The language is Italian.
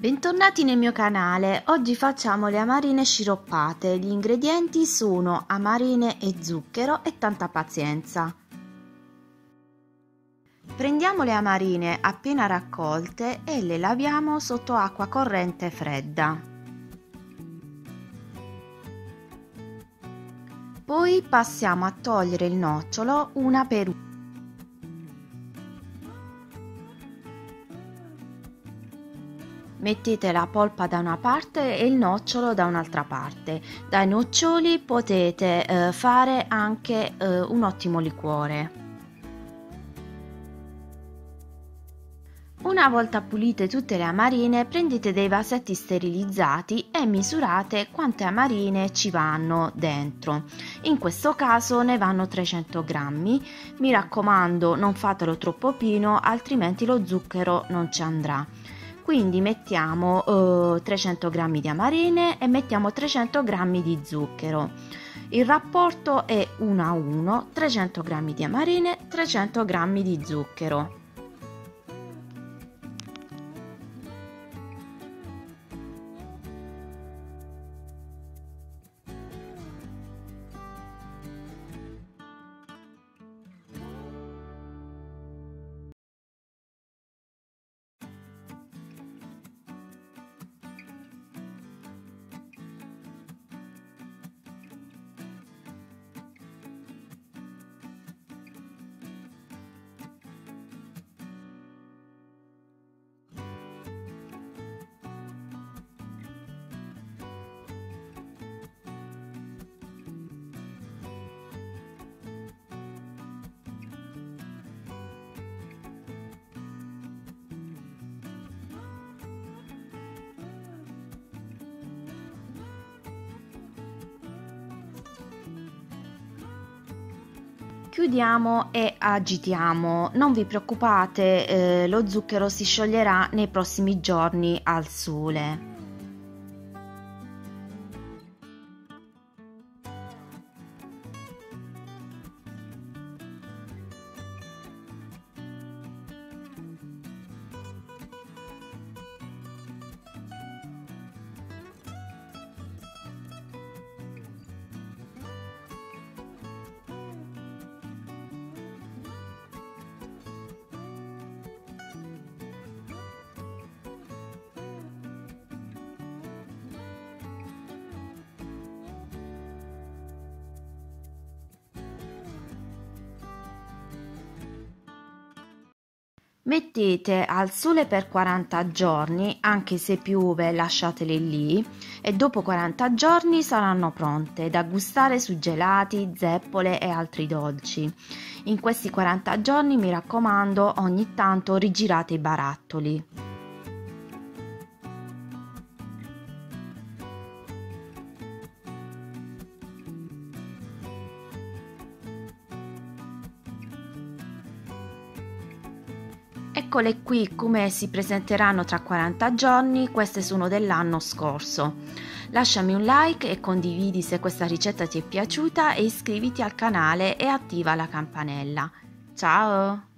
Bentornati nel mio canale, oggi facciamo le amarine sciroppate, gli ingredienti sono amarine e zucchero e tanta pazienza. Prendiamo le amarine appena raccolte e le laviamo sotto acqua corrente fredda. Poi passiamo a togliere il nocciolo una per una. Mettete la polpa da una parte e il nocciolo da un'altra parte. Dai noccioli potete eh, fare anche eh, un ottimo liquore. Una volta pulite tutte le amarine, prendete dei vasetti sterilizzati e misurate quante amarine ci vanno dentro. In questo caso ne vanno 300 grammi. Mi raccomando, non fatelo troppo pino, altrimenti lo zucchero non ci andrà quindi mettiamo eh, 300 g di amarine e mettiamo 300 g di zucchero. Il rapporto è 1 a 1 300 g di amarine 300 g di zucchero Chiudiamo e agitiamo. Non vi preoccupate, eh, lo zucchero si scioglierà nei prossimi giorni al sole. Mettete al sole per 40 giorni, anche se piove lasciatele lì e dopo 40 giorni saranno pronte da gustare su gelati, zeppole e altri dolci. In questi 40 giorni mi raccomando ogni tanto rigirate i barattoli. Eccole qui come si presenteranno tra 40 giorni, queste sono dell'anno scorso. Lasciami un like e condividi se questa ricetta ti è piaciuta e iscriviti al canale e attiva la campanella. Ciao!